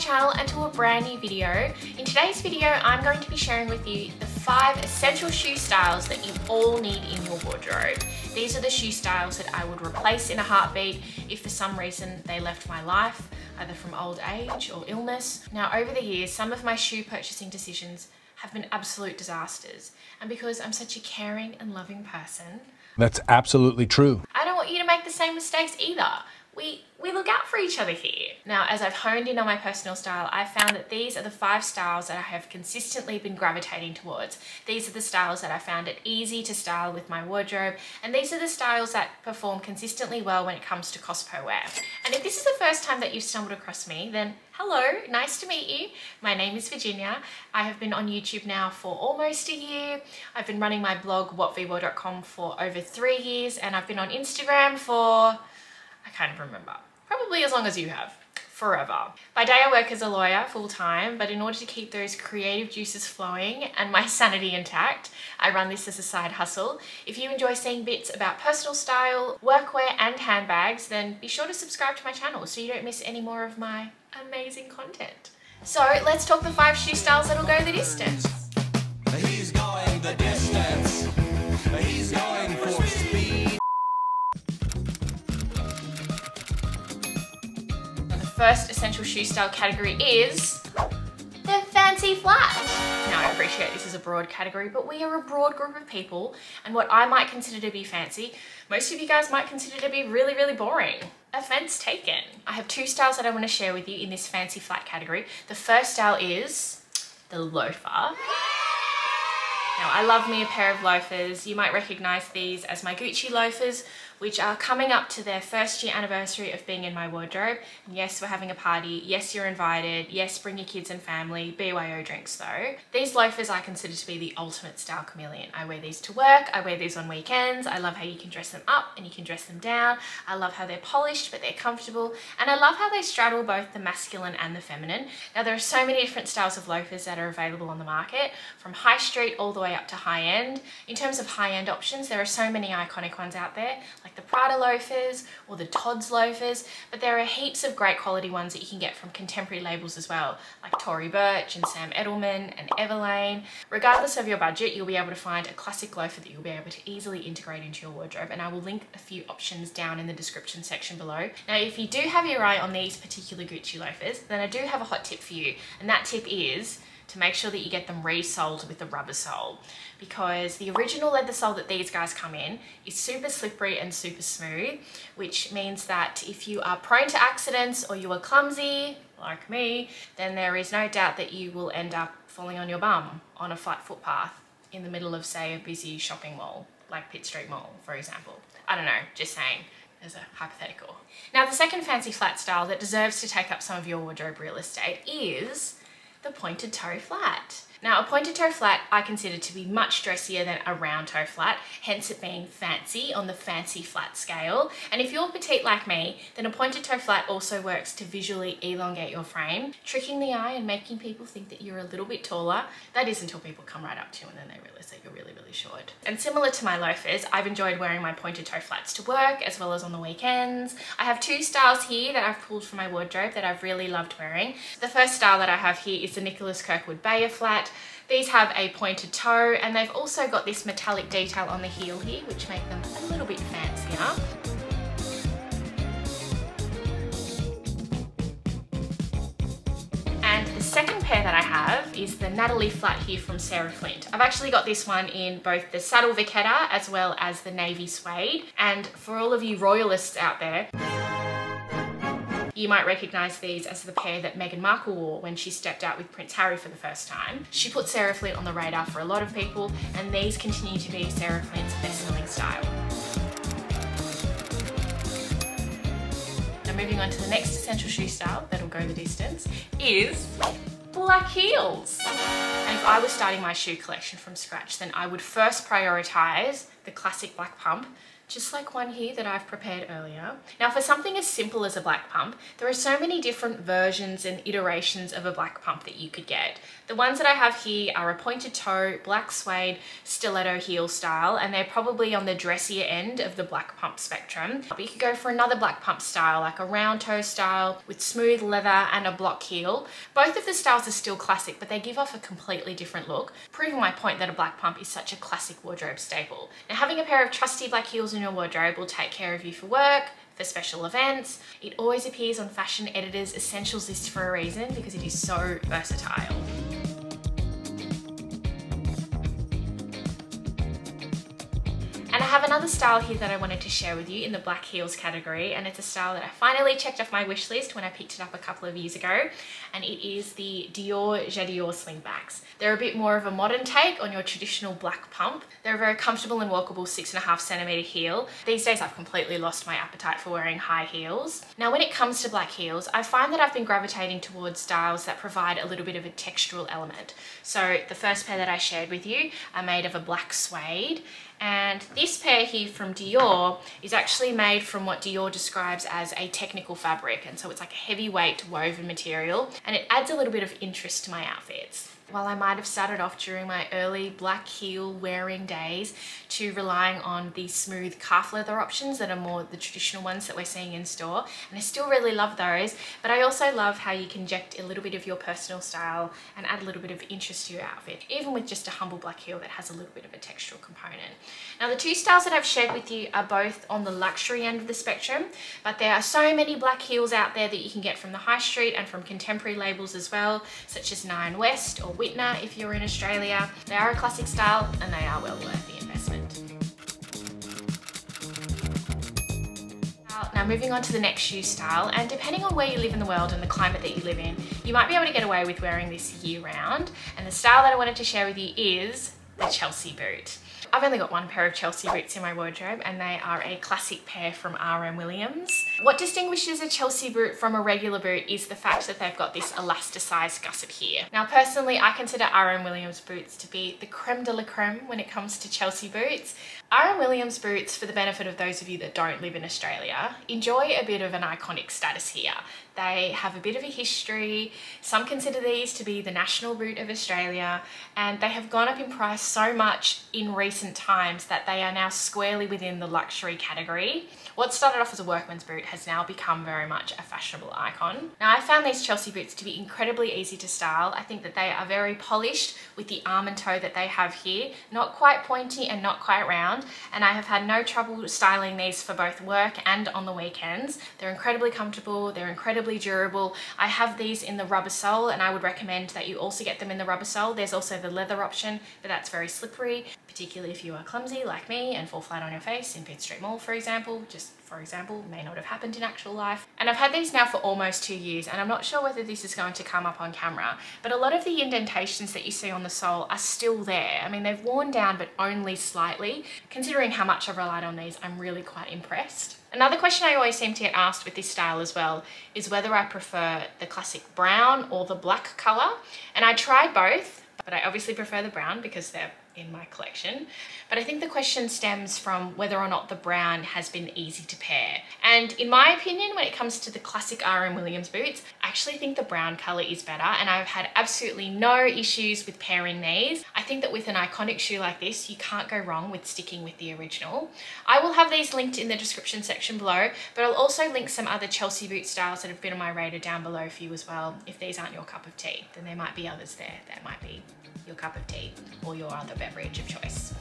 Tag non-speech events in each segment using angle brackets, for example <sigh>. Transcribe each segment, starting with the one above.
channel and to a brand new video. In today's video, I'm going to be sharing with you the five essential shoe styles that you all need in your wardrobe. These are the shoe styles that I would replace in a heartbeat if for some reason they left my life, either from old age or illness. Now, over the years, some of my shoe purchasing decisions have been absolute disasters. And because I'm such a caring and loving person, That's absolutely true. I don't want you to make the same mistakes either. We, we look out for each other here. Now, as I've honed in on my personal style, I've found that these are the five styles that I have consistently been gravitating towards. These are the styles that I found it easy to style with my wardrobe, and these are the styles that perform consistently well when it comes to cost per wear. And if this is the first time that you've stumbled across me, then hello, nice to meet you. My name is Virginia. I have been on YouTube now for almost a year. I've been running my blog, whatveewore.com for over three years, and I've been on Instagram for I can't even remember. Probably as long as you have. Forever. By day I work as a lawyer full time, but in order to keep those creative juices flowing and my <laughs> sanity intact, I run this as a side hustle. If you enjoy seeing bits about personal style, workwear and handbags, then be sure to subscribe to my channel so you don't miss any more of my amazing content. So let's talk the five shoe styles that'll go the distance. He's going the distance. He's going first essential shoe style category is the fancy flat. Now I appreciate this is a broad category, but we are a broad group of people and what I might consider to be fancy, most of you guys might consider to be really, really boring. Offense taken. I have two styles that I want to share with you in this fancy flat category. The first style is the loafer. Now, I love me a pair of loafers. You might recognize these as my Gucci loafers, which are coming up to their first year anniversary of being in my wardrobe. And yes, we're having a party. Yes, you're invited. Yes, bring your kids and family. BYO drinks though. These loafers I consider to be the ultimate style chameleon. I wear these to work. I wear these on weekends. I love how you can dress them up and you can dress them down. I love how they're polished, but they're comfortable. And I love how they straddle both the masculine and the feminine. Now, there are so many different styles of loafers that are available on the market, from high street all the way up to high end. In terms of high end options, there are so many iconic ones out there, like the Prada loafers or the Tod's loafers, but there are heaps of great quality ones that you can get from contemporary labels as well, like Tory Burch and Sam Edelman and Everlane. Regardless of your budget, you'll be able to find a classic loafer that you'll be able to easily integrate into your wardrobe, and I will link a few options down in the description section below. Now, if you do have your eye on these particular Gucci loafers, then I do have a hot tip for you, and that tip is to make sure that you get them resoled with the rubber sole because the original leather sole that these guys come in is super slippery and super smooth which means that if you are prone to accidents or you are clumsy like me then there is no doubt that you will end up falling on your bum on a flat footpath in the middle of say a busy shopping mall like Pitt Street Mall for example. I don't know, just saying as a hypothetical. Now the second fancy flat style that deserves to take up some of your wardrobe real estate is the pointed toe flat. Now a pointed toe flat I consider to be much dressier than a round toe flat, hence it being fancy on the fancy flat scale. And if you're petite like me, then a pointed toe flat also works to visually elongate your frame, tricking the eye and making people think that you're a little bit taller. That is until people come right up to you and then they realize that you're really, really short. And similar to my loafers, I've enjoyed wearing my pointed toe flats to work as well as on the weekends. I have two styles here that I've pulled from my wardrobe that I've really loved wearing. The first style that I have here is the Nicholas Kirkwood Beya flat. These have a pointed toe and they've also got this metallic detail on the heel here which make them a little bit fancier. And the second pair that I have is the Natalie flat here from Sarah Flint. I've actually got this one in both the saddle vachetta as well as the navy suede. And for all of you royalists out there, you might recognise these as the pair that Meghan Markle wore when she stepped out with Prince Harry for the first time. She put Sarah Flint on the radar for a lot of people and these continue to be Sarah Flint's best-selling style. Now moving on to the next essential shoe style that'll go the distance is black heels. And if I was starting my shoe collection from scratch, then I would first prioritise the classic black pump just like one here that I've prepared earlier. Now for something as simple as a black pump, there are so many different versions and iterations of a black pump that you could get. The ones that I have here are a pointed toe, black suede, stiletto heel style, and they're probably on the dressier end of the black pump spectrum. But you could go for another black pump style, like a round toe style with smooth leather and a block heel. Both of the styles are still classic, but they give off a completely different look, proving my point that a black pump is such a classic wardrobe staple. Now having a pair of trusty black heels in your wardrobe will take care of you for work, for special events. It always appears on fashion editors essentials list for a reason because it is so versatile. Have another style here that I wanted to share with you in the black heels category and it's a style that I finally checked off my wish list when I picked it up a couple of years ago and it is the Dior J'Adior slingbacks. They're a bit more of a modern take on your traditional black pump. They're a very comfortable and walkable six and a half centimeter heel. These days I've completely lost my appetite for wearing high heels. Now when it comes to black heels, I find that I've been gravitating towards styles that provide a little bit of a textural element. So the first pair that I shared with you are made of a black suede and this pair here from Dior is actually made from what Dior describes as a technical fabric. And so it's like a heavyweight woven material and it adds a little bit of interest to my outfits. While I might have started off during my early black heel wearing days to relying on the smooth calf leather options that are more the traditional ones that we're seeing in store. And I still really love those, but I also love how you can inject a little bit of your personal style and add a little bit of interest to your outfit, even with just a humble black heel that has a little bit of a textural component. Now the two styles that I've shared with you are both on the luxury end of the spectrum, but there are so many black heels out there that you can get from the high street and from contemporary labels as well, such as Nine West or Wittner if you're in Australia. They are a classic style and they are well worth the investment. Uh, now moving on to the next shoe style and depending on where you live in the world and the climate that you live in, you might be able to get away with wearing this year round. And the style that I wanted to share with you is the Chelsea boot. I've only got one pair of Chelsea boots in my wardrobe and they are a classic pair from RM Williams. What distinguishes a Chelsea boot from a regular boot is the fact that they've got this elasticized gusset here. Now personally I consider RM Williams boots to be the creme de la creme when it comes to Chelsea boots. RM Williams boots, for the benefit of those of you that don't live in Australia, enjoy a bit of an iconic status here. They have a bit of a history. Some consider these to be the national boot of Australia and they have gone up in price so much in recent times that they are now squarely within the luxury category. What started off as a workman's boot has now become very much a fashionable icon. Now I found these Chelsea boots to be incredibly easy to style. I think that they are very polished with the almond toe that they have here, not quite pointy and not quite round and I have had no trouble styling these for both work and on the weekends. They're incredibly comfortable, they're incredibly durable. I have these in the rubber sole and I would recommend that you also get them in the rubber sole. There's also the leather option, but that's very slippery, particularly if you are clumsy like me and fall flat on your face in Pitt Street Mall, for example, just for example, may not have happened in actual life. And I've had these now for almost two years and I'm not sure whether this is going to come up on camera, but a lot of the indentations that you see on the sole are still there. I mean, they've worn down, but only slightly. Considering how much I've relied on these, I'm really quite impressed. Another question I always seem to get asked with this style as well is whether I prefer the classic brown or the black color. And I tried both, but I obviously prefer the brown because they're in my collection. But I think the question stems from whether or not the brown has been easy to pair. And in my opinion, when it comes to the classic RM Williams boots, I actually think the brown color is better and I've had absolutely no issues with pairing these. I think that with an iconic shoe like this, you can't go wrong with sticking with the original. I will have these linked in the description section below, but I'll also link some other Chelsea boot styles that have been on my radar down below for you as well. If these aren't your cup of tea, then there might be others there that might be your cup of tea or your other beverage of choice.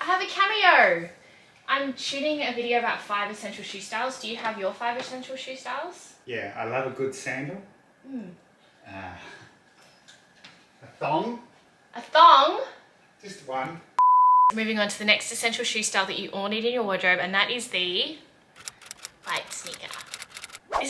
I have a cameo. I'm shooting a video about five essential shoe styles. Do you have your five essential shoe styles? Yeah, I love a good sandal. Hmm. Uh, a thong, A thong. just one. Moving on to the next essential shoe style that you all need in your wardrobe, and that is the light sneaker. This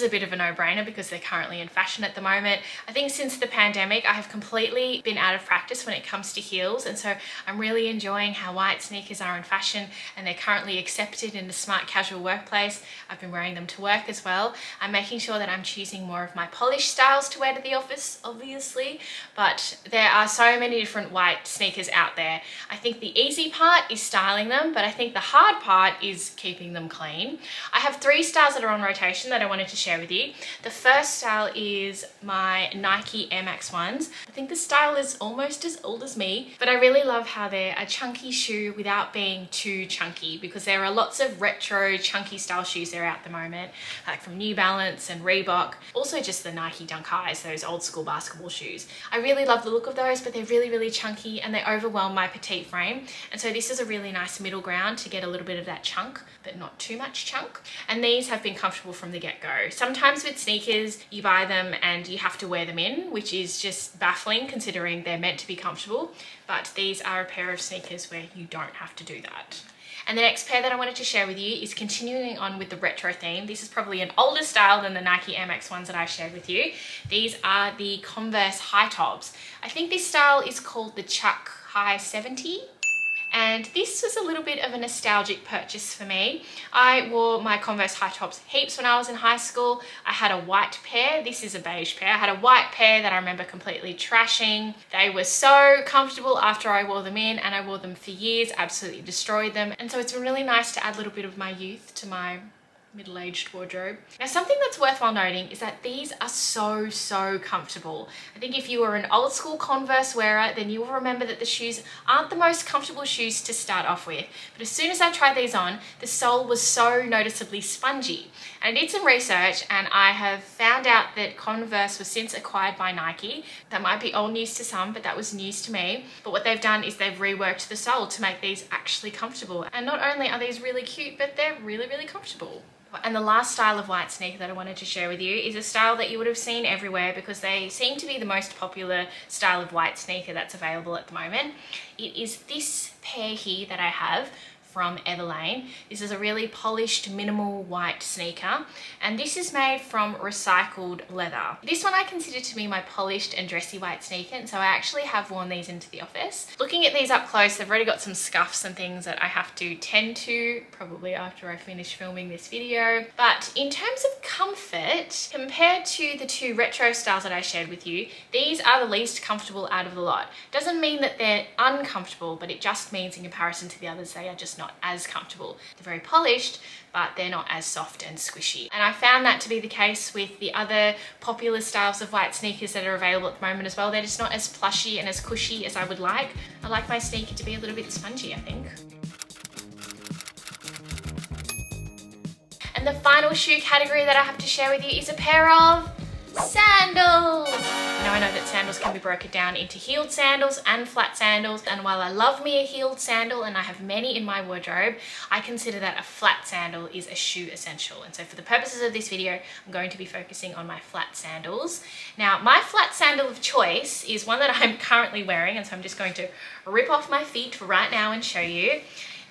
is a bit of a no-brainer because they're currently in fashion at the moment. I think since the pandemic, I have completely been out of practice when it comes to heels. And so I'm really enjoying how white sneakers are in fashion and they're currently accepted in the smart casual workplace. I've been wearing them to work as well. I'm making sure that I'm choosing more of my polished styles to wear to the office, obviously. But there are so many different white sneakers out there. I think the easy part is styling them, but I think the hard part is keeping them clean. I have three styles that are on rotation that I wanted to share with you. The first style is my Nike Air Max ones. I think the style is almost as old as me, but I really love how they're a chunky shoe without being too chunky because there are lots of retro chunky style shoes there at the moment, like from New Balance and Reebok. Also just the Nike Dunk Highs, those old school basketball shoes. I really love the look of those, but they're really, really chunky and they overwhelm my petite frame. And so this is a really nice middle ground to get a little bit of that chunk, but not too much chunk. And these have been comfortable from the get-go. Sometimes with sneakers, you buy them and you have to wear them in, which is just baffling considering they're meant to be comfortable. But these are a pair of sneakers where you don't have to do that. And the next pair that I wanted to share with you is continuing on with the retro theme. This is probably an older style than the Nike Max ones that I shared with you. These are the Converse high tops. I think this style is called the Chuck High 70 and this was a little bit of a nostalgic purchase for me. I wore my Converse high tops heaps when I was in high school. I had a white pair, this is a beige pair. I had a white pair that I remember completely trashing. They were so comfortable after I wore them in and I wore them for years, absolutely destroyed them. And so it's been really nice to add a little bit of my youth to my middle-aged wardrobe. Now something that's worthwhile noting is that these are so, so comfortable. I think if you are an old school Converse wearer, then you will remember that the shoes aren't the most comfortable shoes to start off with. But as soon as I tried these on, the sole was so noticeably spongy. I did some research and I have found out that Converse was since acquired by Nike. That might be old news to some, but that was news to me. But what they've done is they've reworked the sole to make these actually comfortable. And not only are these really cute, but they're really, really comfortable. And the last style of white sneaker that I wanted to share with you is a style that you would have seen everywhere because they seem to be the most popular style of white sneaker that's available at the moment. It is this pair here that I have from Everlane. This is a really polished minimal white sneaker and this is made from recycled leather. This one I consider to be my polished and dressy white sneaker and so I actually have worn these into the office. Looking at these up close they've already got some scuffs and things that I have to tend to probably after I finish filming this video but in terms of comfort compared to the two retro styles that I shared with you these are the least comfortable out of the lot. Doesn't mean that they're uncomfortable but it just means in comparison to the others they are just not as comfortable. They're very polished, but they're not as soft and squishy. And I found that to be the case with the other popular styles of white sneakers that are available at the moment as well. They're just not as plushy and as cushy as I would like. I like my sneaker to be a little bit spongy, I think. And the final shoe category that I have to share with you is a pair of sandals. Now I know that sandals can be broken down into heeled sandals and flat sandals and while I love me a heeled sandal and I have many in my wardrobe, I consider that a flat sandal is a shoe essential and so for the purposes of this video I'm going to be focusing on my flat sandals. Now my flat sandal of choice is one that <laughs> I'm currently wearing and so I'm just going to rip off my feet right now and show you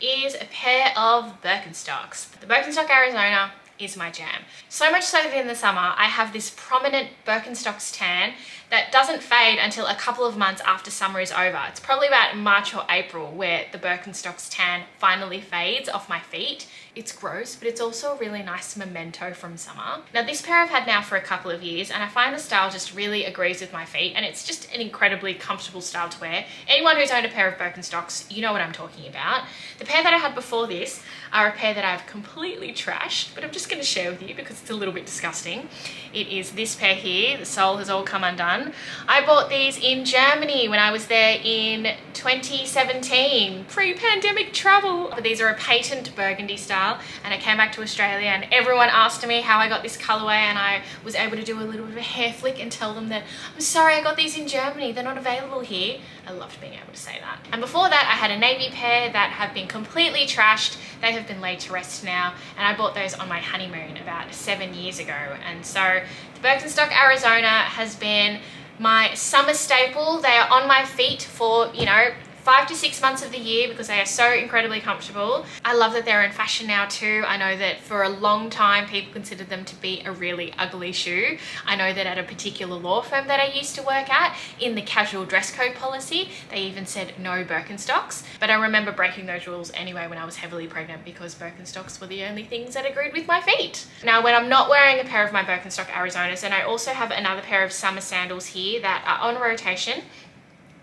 is a pair of Birkenstocks. The Birkenstock Arizona is my jam. So much so that in the summer, I have this prominent Birkenstocks tan that doesn't fade until a couple of months after summer is over. It's probably about March or April where the Birkenstocks tan finally fades off my feet. It's gross, but it's also a really nice memento from summer. Now this pair I've had now for a couple of years and I find the style just really agrees with my feet and it's just an incredibly comfortable style to wear. Anyone who's owned a pair of Birkenstocks, you know what I'm talking about. The pair that I had before this are a pair that I've completely trashed, but I'm just gonna share with you because it's a little bit disgusting. It is this pair here, the sole has all come undone. I bought these in Germany when I was there in 2017, pre-pandemic travel. But these are a patent burgundy style and I came back to Australia and everyone asked me how I got this colorway and I was able to do a little bit of a hair flick and tell them that I'm sorry I got these in Germany, they're not available here. I loved being able to say that. And before that I had a navy pair that have been completely trashed. They have been laid to rest now and I bought those on my honeymoon about seven years ago and so the Birkenstock Arizona has been my summer staple. They are on my feet for, you know, five to six months of the year because they are so incredibly comfortable. I love that they're in fashion now too. I know that for a long time people considered them to be a really ugly shoe. I know that at a particular law firm that I used to work at, in the casual dress code policy, they even said no Birkenstocks. But I remember breaking those rules anyway when I was heavily pregnant because Birkenstocks were the only things that agreed with my feet. Now when I'm not wearing a pair of my Birkenstock Arizonas and I also have another pair of summer sandals here that are on rotation,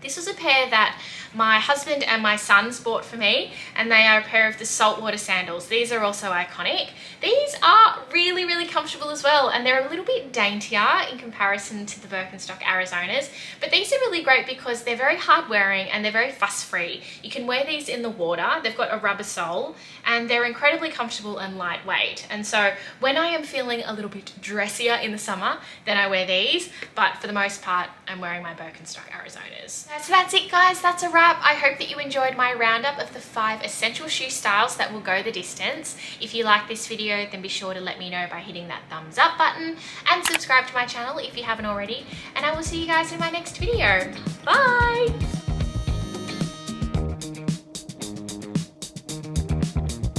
this was a pair that my husband and my sons bought for me and they are a pair of the saltwater sandals. These are also iconic. These are really, really comfortable as well and they're a little bit daintier in comparison to the Birkenstock Arizonas, but these are really great because they're very hard wearing and they're very fuss free. You can wear these in the water, they've got a rubber sole and they're incredibly comfortable and lightweight. And so when I am feeling a little bit dressier in the summer, then I wear these, but for the most part, I'm wearing my Birkenstock Arizonas. So that's it guys, that's a wrap. I hope that you enjoyed my roundup of the five essential shoe styles that will go the distance. If you like this video, then be sure to let me know by hitting that thumbs up button and subscribe to my channel if you haven't already. And I will see you guys in my next video. Bye!